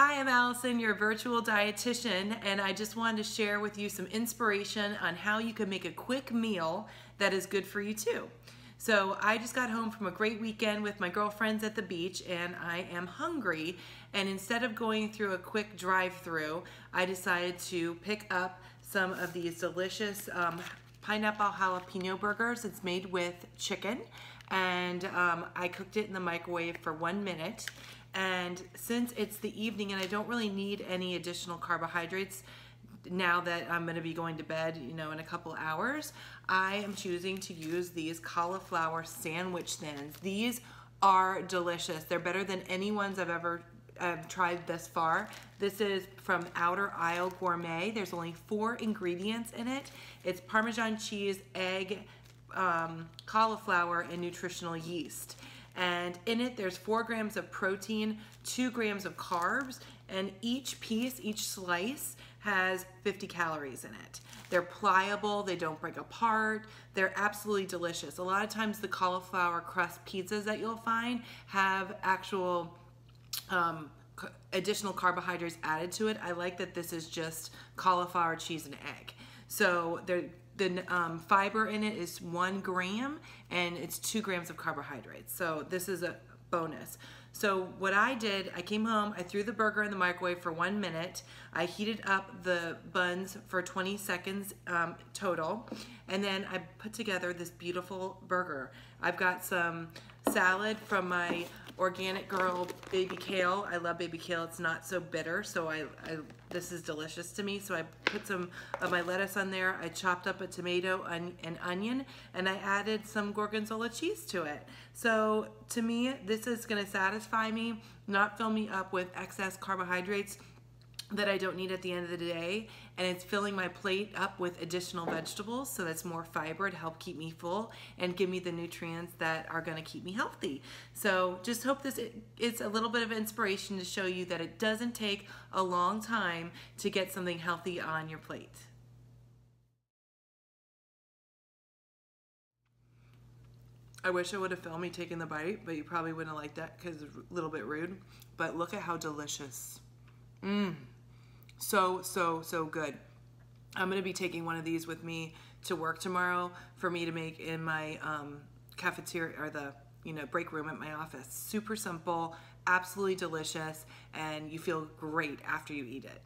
Hi, I'm Allison, your virtual dietitian, and I just wanted to share with you some inspiration on how you can make a quick meal that is good for you too. So I just got home from a great weekend with my girlfriends at the beach and I am hungry and instead of going through a quick drive-through, I decided to pick up some of these delicious um, pineapple jalapeno burgers. It's made with chicken and um, I cooked it in the microwave for one minute and since it's the evening and I don't really need any additional carbohydrates now that I'm gonna be going to bed, you know, in a couple hours, I am choosing to use these cauliflower sandwich thins. These are delicious. They're better than any ones I've ever I've tried thus far. This is from Outer Aisle Gourmet. There's only four ingredients in it. It's Parmesan cheese, egg, um, cauliflower, and nutritional yeast and in it there's four grams of protein, two grams of carbs, and each piece, each slice has 50 calories in it. They're pliable, they don't break apart, they're absolutely delicious. A lot of times the cauliflower crust pizzas that you'll find have actual um, additional carbohydrates added to it. I like that this is just cauliflower, cheese, and egg. So they're the um, fiber in it is one gram and it's two grams of carbohydrates. So this is a bonus. So what I did, I came home, I threw the burger in the microwave for one minute. I heated up the buns for 20 seconds um, total. And then I put together this beautiful burger. I've got some salad from my organic girl baby kale. I love baby kale. It's not so bitter, so I, I, this is delicious to me. So I put some of my lettuce on there. I chopped up a tomato and an onion, and I added some gorgonzola cheese to it. So to me, this is gonna satisfy me, not fill me up with excess carbohydrates, that I don't need at the end of the day and it's filling my plate up with additional vegetables so that's more fiber to help keep me full and give me the nutrients that are going to keep me healthy. So just hope this it's a little bit of inspiration to show you that it doesn't take a long time to get something healthy on your plate. I wish I would have filmed me taking the bite, but you probably wouldn't have liked that because it's a little bit rude. But look at how delicious. Mmm so, so, so good. I'm gonna be taking one of these with me to work tomorrow for me to make in my um, cafeteria or the you know break room at my office. Super simple, absolutely delicious, and you feel great after you eat it.